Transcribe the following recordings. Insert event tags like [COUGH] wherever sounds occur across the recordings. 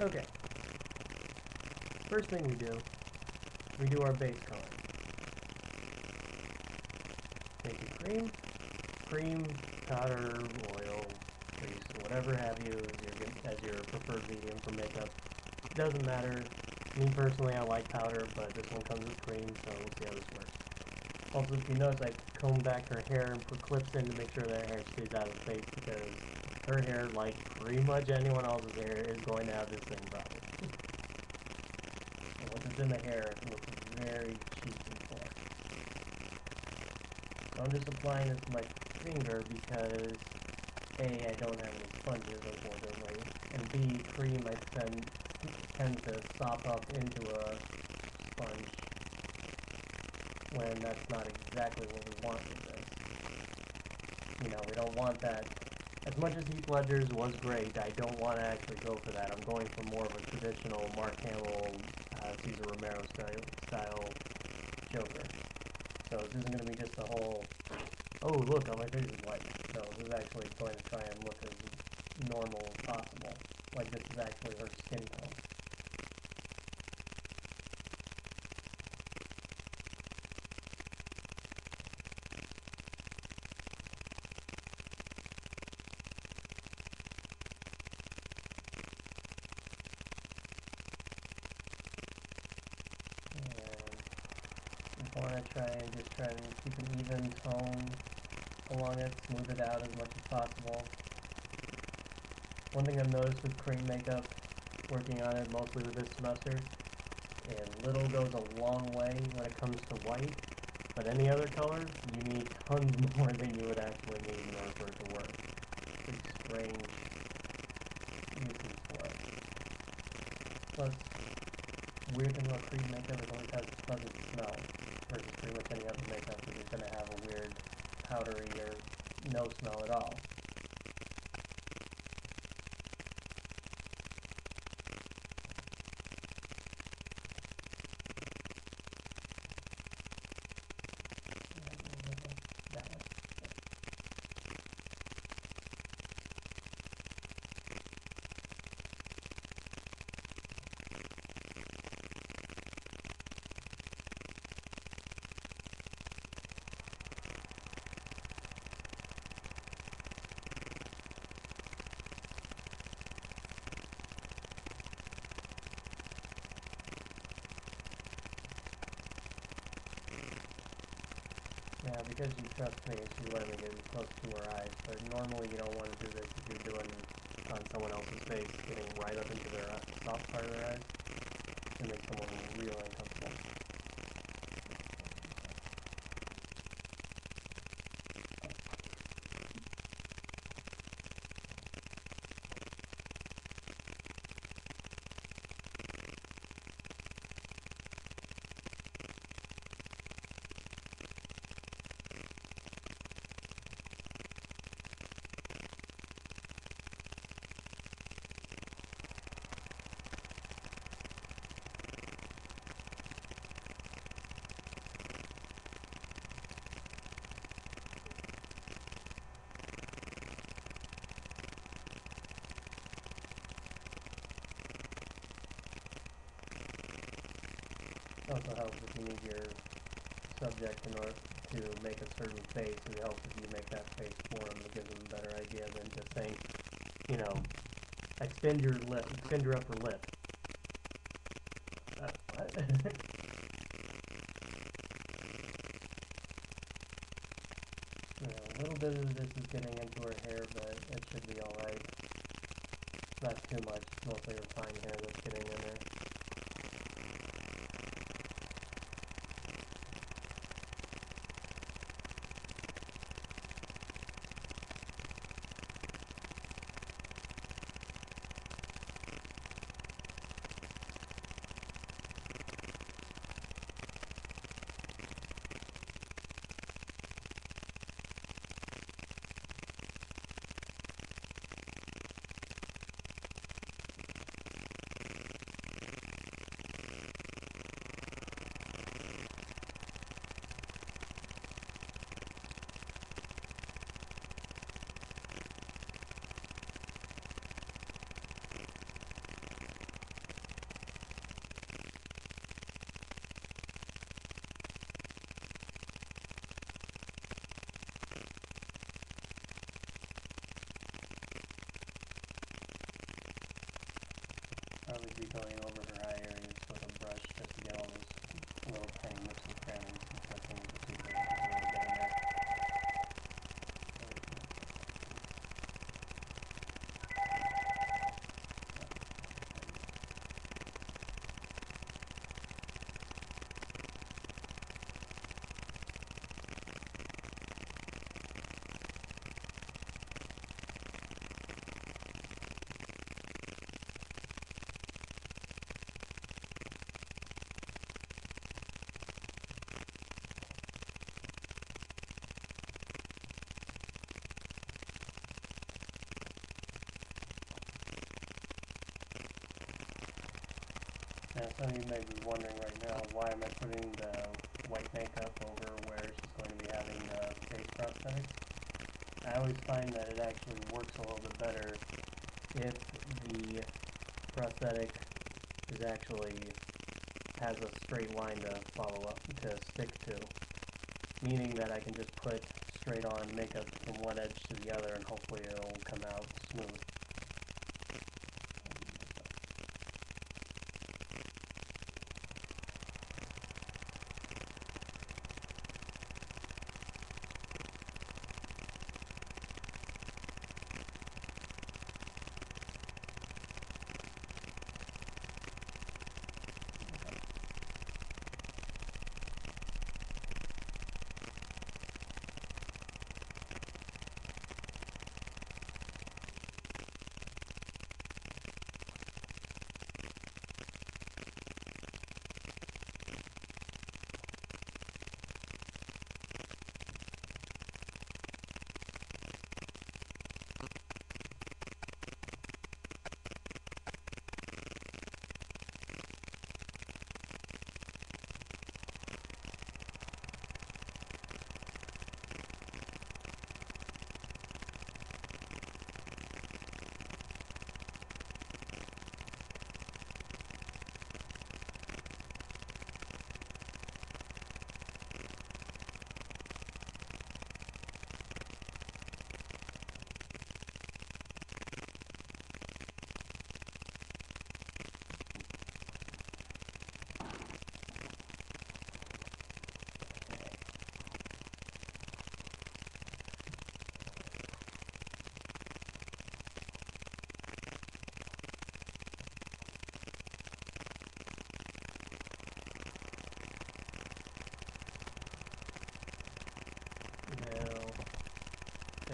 Okay. First thing we do, we do our base color. Make it cream, cream, powder, oil, grease, whatever have you as your, as your preferred medium for makeup. Doesn't matter. Me personally, I like powder, but this one comes with cream, so we'll see how this works. Also, if you notice, I comb back her hair and put clips in to make sure that her hair stays out of the face because her hair, like pretty much anyone else's hair, is going to have this same problem. So once it's in the hair, it looks very cheap and flat. So I'm just applying this to my finger because A, I don't have any sponges, unfortunately, and B, cream I tend, tend to sop up into a sponge when that's not exactly what we want with this. You know, we don't want that. As much as Heath Ledger's was great, I don't want to actually go for that. I'm going for more of a traditional Mark Hamill, uh, Cesar Romero style, style Joker. So this isn't going to be just a whole, oh look, all my face is white. No, this is actually going to try and look as normal as possible. Like this is actually her skin tone. And I want to try and just try and keep an even tone along it, smooth it out as much as possible. One thing I've noticed with cream makeup, working on it mostly with this semester, and little goes a long way when it comes to white, but any other color, you need tons [LAUGHS] more than you would actually need in order for it to work. Pretty strange uses for it. Plus, weird thing about cream makeup is it always has a pleasant smell, versus pretty much any other makeup is just gonna have a weird powdery or no smell at all. That one. Yeah, because you trust me, she let me close to her eyes. But normally you don't want to do this if you're doing on someone else's face, getting right up into their uh, soft part of their eyes. It makes someone real uncomfortable. Also helps if you need your subject in order to make a certain face. It helps if you make that face for them. It gives them a better idea than just saying, you know, extend your lip, extend your upper lip. [LAUGHS] Uh, know, a little bit of this is getting into her hair, but it should be alright. Not too much, mostly her fine hair that's getting in there. Going over her eye areas with a brush just to get all those little tiny nooks and crannies and touching with the toothpick to really get in there. Now some of you may be wondering right now, why am I putting the white makeup over where she's going to be having the face prosthetic? I always find that it actually works a little bit better if the prosthetic is actually has a straight line to follow up to stick to. Meaning that I can just put straight on makeup from one edge to the other and hopefully it'll come out smooth.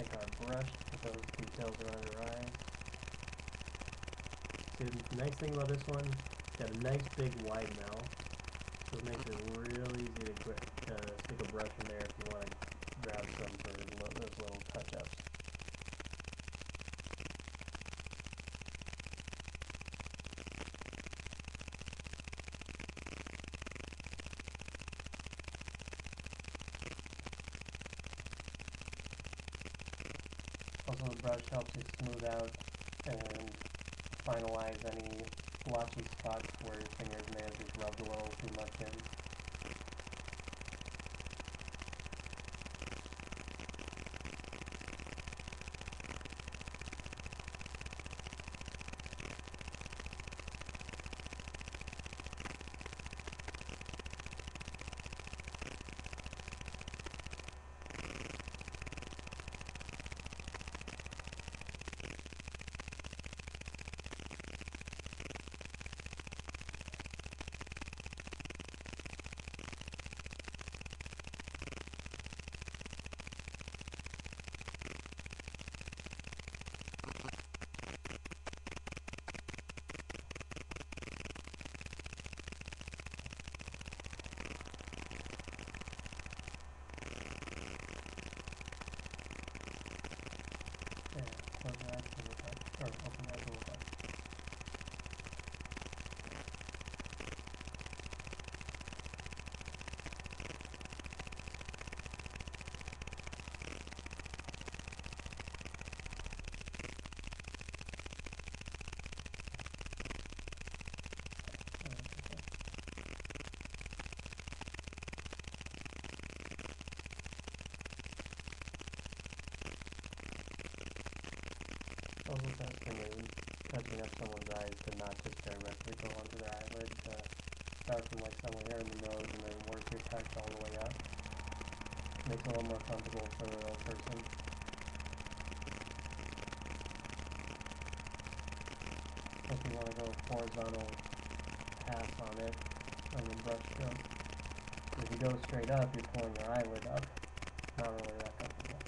Take our brush put those details around her. See, the nice thing about this one, it's got a nice big wide mouth, so it makes it real easy to uh, stick a brush in there if you want to grab some for those little touch-ups. The brush helps you smooth out and finalize any blotchy spots where your fingers may have just rubbed a little too much in. Yeah, close your eyes a little bit, or open your eyes a little bit. That's the moon. Touching up someone's eyes to not just directly go onto their eyelid, start from like somewhere here in the nose and then work your text all the way up. Makes it a little more comfortable for the real person. If you want to go horizontal pass on it, on your brush stroke. If you go straight up, you're pulling your eyelid up. Not really that comfortable.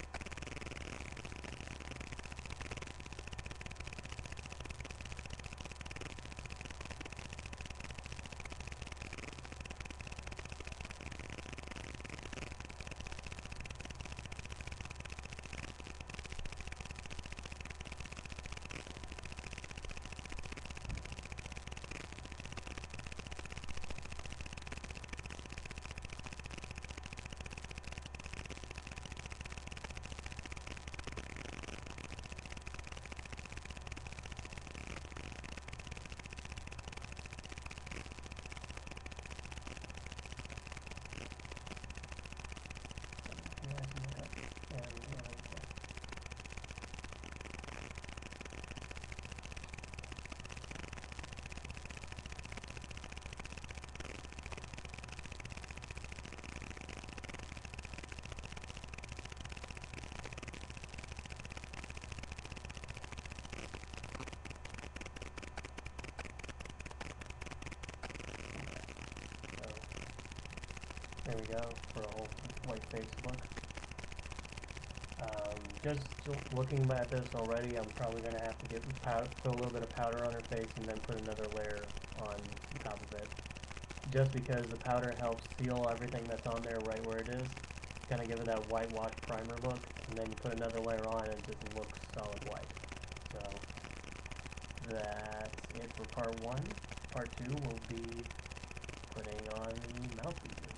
Yeah, I can do that. And, yeah, okay. So, there we go for a whole white face look. Um, just looking at this already, I'm probably gonna have to get put a little bit of powder on her face and then put another layer on top of it. Just because the powder helps seal everything that's on there right where it is, kind of give it that whitewash primer look, and then you put another layer on and it just looks solid white. So that's it for part one. Part two will be putting on the mouth pieces.